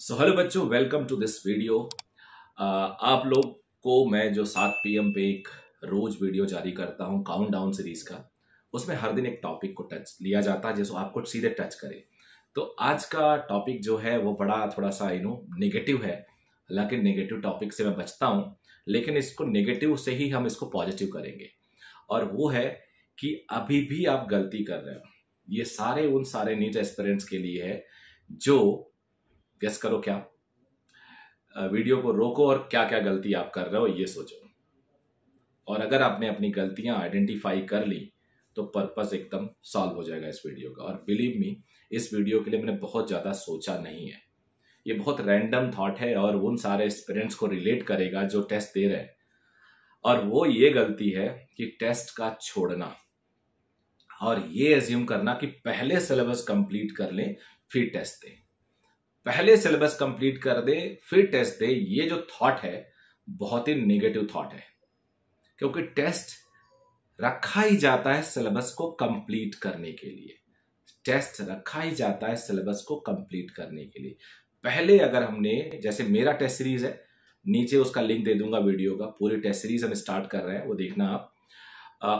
सो hello बच्चों welcome to this video आप लोग को मैं जो सात पीएम पे एक रोज वीडियो जारी करता हूँ काउंट डाउन सीरीज़ का, उसमें हर दिन एक टॉपिक को टच लिया जाता है, जिसको आपको सीधे टच करे। तो आज का टॉपिक जो है, वो बड़ा थोड़ा सा यू नो नेगेटिव है। हालाँकि नेगेटिव टॉपिक से मैं बचता हूँ, लेकिन इसको नेगेटिव से ही हम इसको पॉजिटिव करेंगे। और वो है कि अभी भी आप गलती कर रहे हो। ये सारे उन सारे नीट एस्पिरेंट्स के लिए है, जो गेस करो क्या? वीडियो को रोको और क्या क्या गलती आप कर रहे हो, ये सोचो। और अगर आपने अपनी गलतियाँ आइडेंटिफाई कर ली तो पर्पस एकदम सॉल्व हो जाएगा इस वीडियो का। और बिलीव मी इस वीडियो के लिए मैंने बहुत ज़्यादा सोचा नहीं है। ये बहुत रैंडम थॉट है और उन सारे एक्सपीरियंस को रिलेट करेगा जो टेस्ट दे रहे हैं। और वो ये गलती है कि टेस्ट का छोड़ना। और ये एज्यूम करना कि पहले सिलेबस कंप्लीट कर लें, फिर टेस्ट दें। पहले सिलेबस कंप्लीट कर दे, फिर टेस्ट दे, ये जो थॉट है, बहुत ही नेगेटिव थॉट है। क्योंकि टेस्ट रखा ही जाता है सिलेबस को कंप्लीट करने के लिए। टेस्ट रखा ही जाता है सिलेबस को कंप्लीट करने के लिए। पहले अगर हमने, जैसे मेरा टेस्ट सीरीज़ है, नीचे उसका लिंक दे दूँगा वीडियो का, पूरी टेस्ट सीरीज़ हम स्टार्ट कर रहे हैं, वो देखना आप।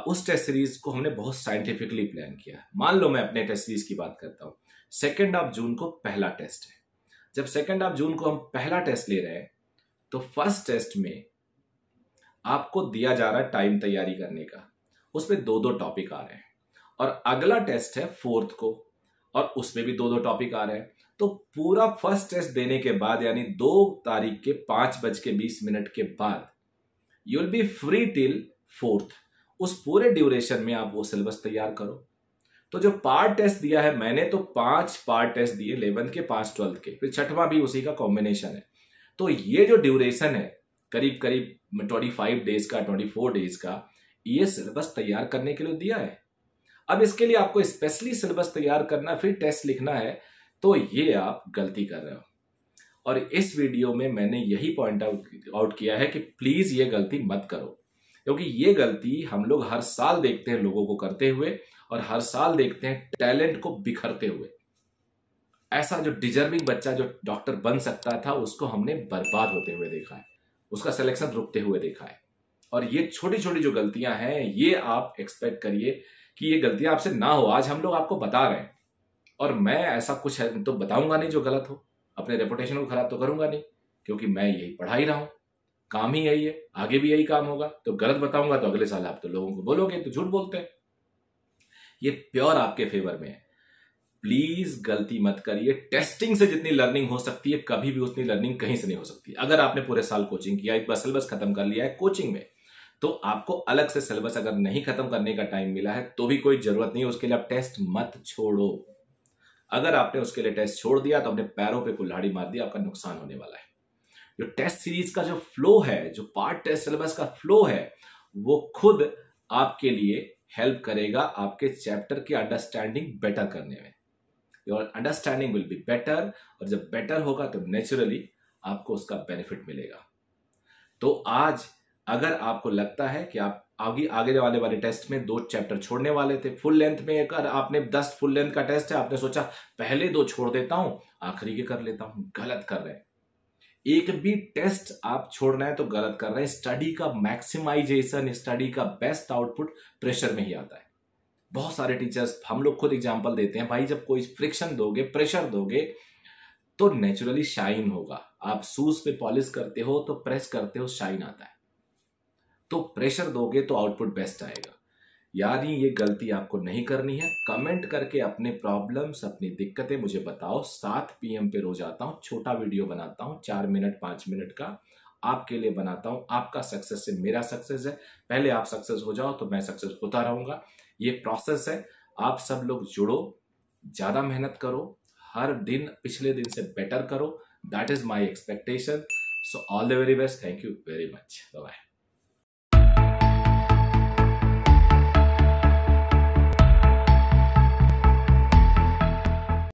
उस टेस्ट सीरीज़ को हमने बहुत साइंटिफिकली प्लान किया। मान लो मैं अपने टेस्ट सीरीज़ की बात करता हूँ। सेकेंड ऑफ़ जून को पहला टेस्ट है। जब सेकेंड ऑफ़ जून को हम पहला टेस्ट ले रहे हैं तो फ़र्स्ट टेस्ट में आपको दिया जा रहा है टाइम तैयारी करने का। उसमें दो दो टॉपिक आ रहे हैं। और अगला टेस्ट है फोर्थ को, और उसमें भी दो दो टॉपिक आ रहे हैं। तो पूरा फ़र्स्ट टेस्ट देने के बाद, यानी दो तारीख के पाँच बज के बीस मिनट के बाद you will be free till fourth उस पूरे ड्यूरेशन में आप वो सिलेबस तैयार करो। तो जो पार्ट टेस्ट दिया है मैंने तो पाँच पार्ट टेस्ट दिए इलेवंथ के, पाँच ट्वेल्थ के। फिर छठवां भी उसी का कॉम्बिनेशन है। तो ये जो ड्यूरेशन है, करीब करीब ट्वेंटी फाइव डेज़ का ट्वेंटी फोर डेज़ का, ये सिलेबस तैयार करने के लिए दिया है। अब इसके लिए आपको स्पेशली सिलेबस तैयार करना, फिर टेस्ट लिखना है तो ये आप गलती कर रहे हो। और इस वीडियो में मैंने यही पॉइंट आउट किया है कि प्लीज़ ये गलती मत करो, क्योंकि ये गलती हम लोग हर साल देखते हैं लोगों को करते हुए और हर साल देखते हैं टैलेंट को बिखरते हुए। ऐसा जो डिजर्विंग बच्चा जो डॉक्टर बन सकता था, उसको हमने बर्बाद होते हुए देखा है। उसका सिलेक्शन रुकते हुए देखा है। और ये छोटी छोटी जो गलतियाँ हैं, ये आप एक्सपेक्ट करिए कि ये गलतियाँ आपसे ना हो। आज हम लोग आपको बता रहे हैं। और मैं ऐसा कुछ है तो बताऊँगा नहीं जो गलत हो। अपने रेपुटेशन को खराब तो करूँगा नहीं, क्योंकि मैं यही पढ़ा ही रहा हूँ। काम ही यही है, आगे भी यही काम होगा। तो गलत बताऊँगा तो अगले साल आप तो लोगों को बोलोगे तो झूठ बोलते हैं। ये प्योर आपके फेवर में है। प्लीज़ गलती मत करिए। टेस्टिंग से जितनी लर्निंग हो सकती है, कभी भी उतनी लर्निंग कहीं से नहीं हो सकती। अगर आपने पूरे साल कोचिंग किया, एक बार सिलेबस खत्म कर लिया है कोचिंग में तो आपको अलग से सिलेबस अगर नहीं खत्म करने का टाइम मिला है तो भी कोई ज़रूरत नहीं उसके लिए आप टेस्ट मत छोड़ो। अगर आपने उसके लिए टेस्ट छोड़ दिया तो अपने पैरों पे कुल्हाड़ी मार दिया आपका नुकसान होने वाला है। जो टेस्ट सीरीज़ का जो फ्लो है, जो पार्ट टेस्ट सिलेबस का फ्लो है, वो खुद आपके लिए हेल्प करेगा आपके चैप्टर की अंडरस्टैंडिंग बेटर करने में। Your understanding will be better और जब बेटर होगा तो नेचुरली आपको उसका बेनिफिट मिलेगा। तो आज अगर आपको लगता है कि आप आगे आगे वाले वाले टेस्ट में दो चैप्टर छोड़ने वाले थे फुल लेंथ में अगर आपने दस फुल लेंथ का टेस्ट है, आपने सोचा, पहले दो छोड़ देता हूँ, आखिरी के कर लेता हूँ, गलत कर रहे हैं। एक भी टेस्ट आप छोड़ना है तो गलत कर रहे हैं। स्टडी का मैक्सिमाइजेशन, स्टडी का बेस्ट आउटपुट प्रेशर में ही आता है। बहुत सारे टीचर्स, हम लोग खुद एग्ज़ाम्पल देते हैं, भाई जब कोई फ्रिक्शन दोगे, प्रेशर दोगे तो नेचुरली शाइन होगा। आप शूज़ पे पॉलिश करते हो तो प्रेस करते हो, शाइन आता है। तो प्रेशर दोगे तो आउटपुट बेस्ट आएगा। यानी ये गलती आपको नहीं करनी है। कमेंट करके अपने प्रॉब्लम्स, अपनी दिक्कतें मुझे बताओ। सात पीएम पे रोज आता हूँ, छोटा वीडियो बनाता हूँ, चार मिनट, पाँच मिनट का। आपके लिए बनाता हूँ। आपका सक्सेस से मेरा सक्सेस है। पहले आप सक्सेस हो जाओ तो मैं सक्सेस होता रहूँगा। ये प्रोसेस है। आप सब लोग जुड़ो, ज़्यादा मेहनत करो। हर दिन, पिछले दिन से बेटर करो। That is my expectation so all the very best thank you very much bye